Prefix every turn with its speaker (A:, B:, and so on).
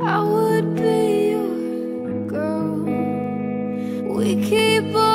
A: I would be your girl. We keep on.